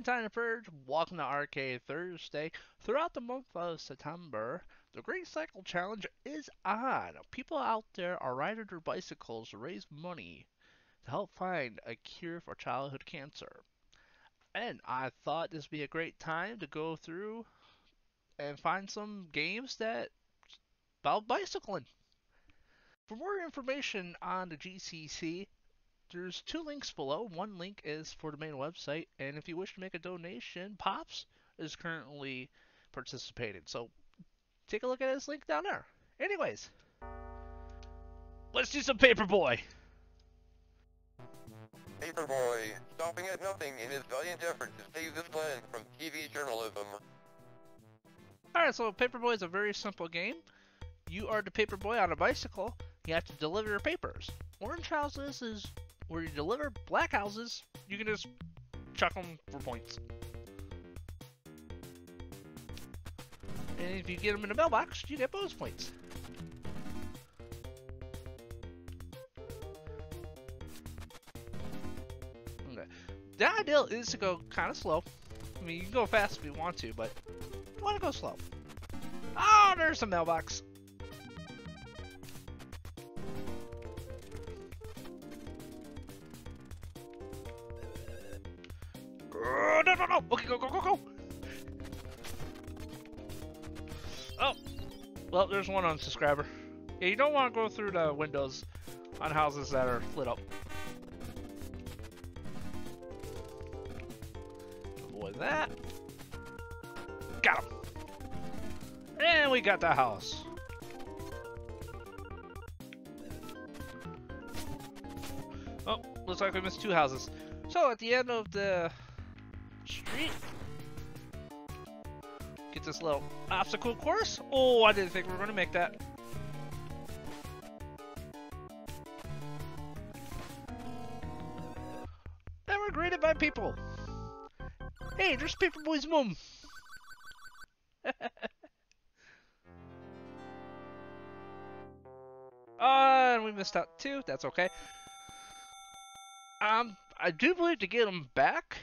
I'm Time2Purge. Welcome to Arcade Thursday. Throughout the month of September, the Great Cycle Challenge is on. People out there are riding their bicycles to raise money to help find a cure for childhood cancer. And I thought this would be a great time to go through and find some games that about bicycling. For more information on the GCC, there's two links below. One link is for the main website, and if you wish to make a donation, Pops is currently participating. So take a look at his link down there. Anyways, let's do some Paperboy. Paperboy, stopping at nothing in his valiant effort to save this land from TV journalism. Alright, so Paperboy is a very simple game. You are the paperboy on a bicycle. You have to deliver your papers. Orange houses is where you deliver. Black houses, you can just chuck them for points. And if you get them in a mailbox, you get bonus points. Okay. The ideal is to go kind of slow. I mean, you can go fast if you want to, but you want to go slow. Oh, there's a mailbox. Oh, no, no, no. Okay, go, go, go, go. Oh. Well, there's one unsubscriber. Yeah, you don't want to go through the windows on houses that are lit up. Avoid that. Got him. And we got the house. Oh, looks like we missed two houses. So at the end of the street, get this little obstacle course. Oh, I didn't think we were going to make that. And we're greeted by people. Hey, there's Paperboy's mom. Uh, and we missed out too. That's okay. Um, I do believe to get them back,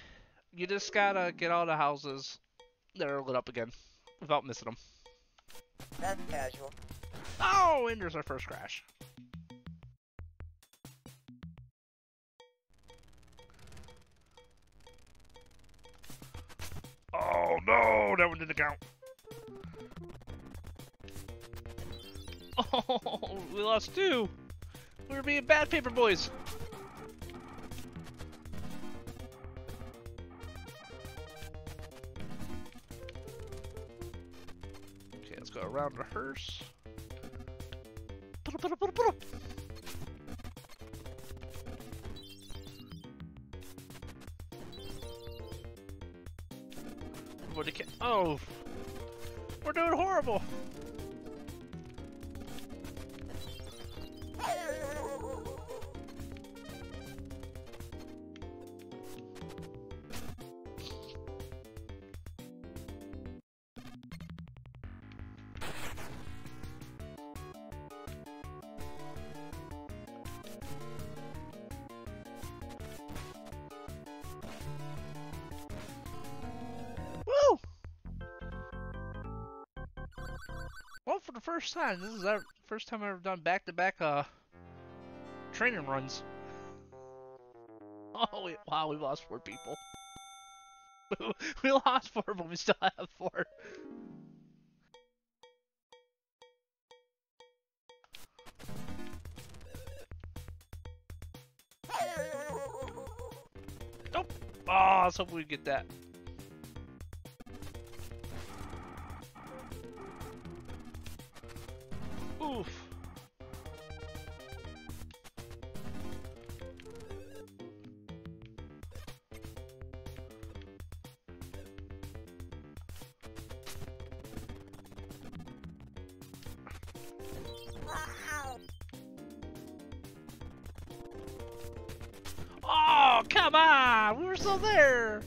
you just gotta get all the houses that are lit up again without missing them. That's casual. Oh, and there's our first crash. Oh no, that one didn't count. Oh, we lost two. We were being bad paper boys. Go around the hearse. Oh, we're doing horrible. Woo! Well, for the first time, this is our first time I've ever done back-to-back uh training runs. Oh, we, wow, we lost four people. we lost four, but we still have four. Nope. Oh, I was hoping we'd get that. Oof. Oh, Oh, come on! We were still there!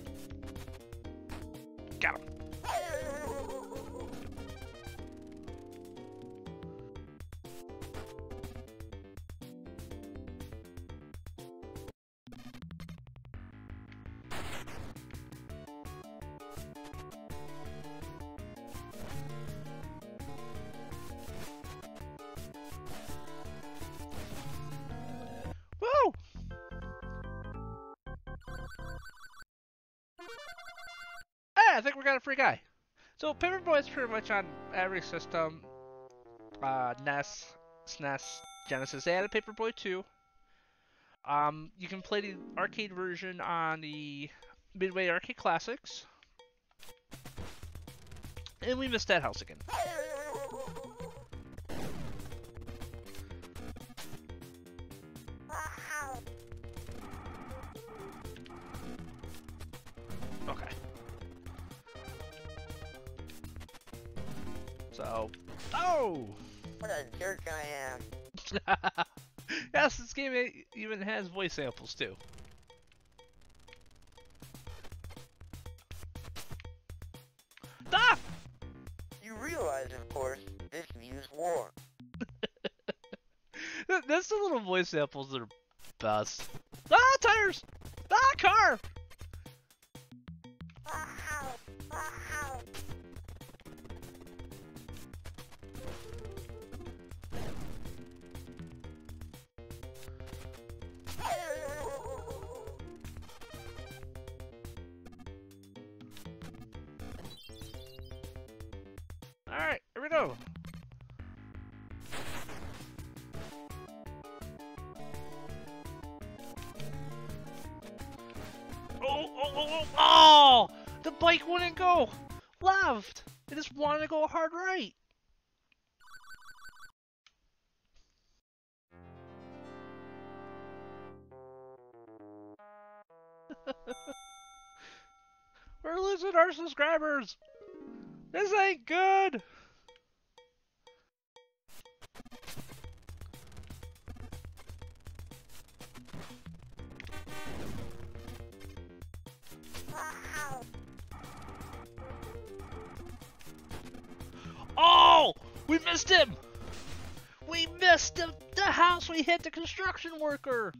Got him. I think we got a free guy. So Paperboy is pretty much on every system. Uh, NES, SNES, Genesis. They added Paperboy 2. Um, you can play the arcade version on the Midway Arcade Classics. And we missed that house again. So, oh! What a jerk I am. yes, this game even has voice samples too. Ah! You realize, of course, this means war. That's the little voice samples that are best. Ah, tires! Ah, car! Go. Oh, oh, oh, oh, oh! The bike wouldn't go left. It just wanted to go hard right. We're losing our subscribers. This ain't good. Missed him! We missed the, the house we hit the construction worker!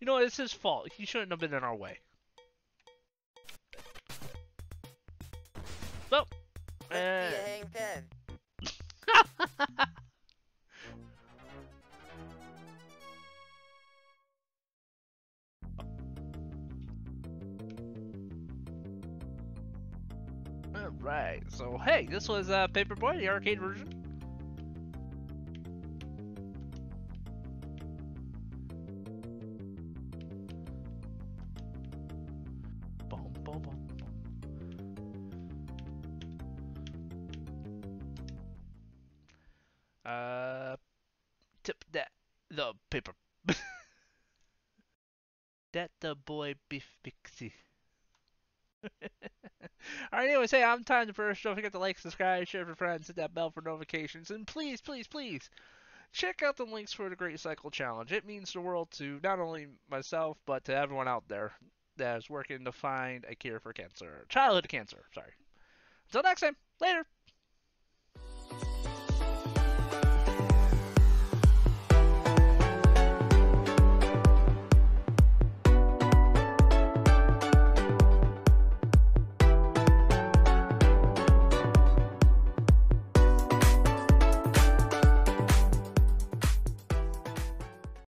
You know, it's his fault. He shouldn't have been in our way. So, uh, a hang ten. Alright, so hey, this was uh, Paperboy, the arcade version. Uh, tip that the paper. that the boy beef pixie. Alright, anyways, hey, I'm Time the First. Don't forget to like, subscribe, share with friends, hit that bell for notifications, and please, please, please, check out the links for the Great Cycle Challenge. It means the world to not only myself, but to everyone out there that is working to find a cure for cancer. Childhood cancer, sorry. Until next time, later!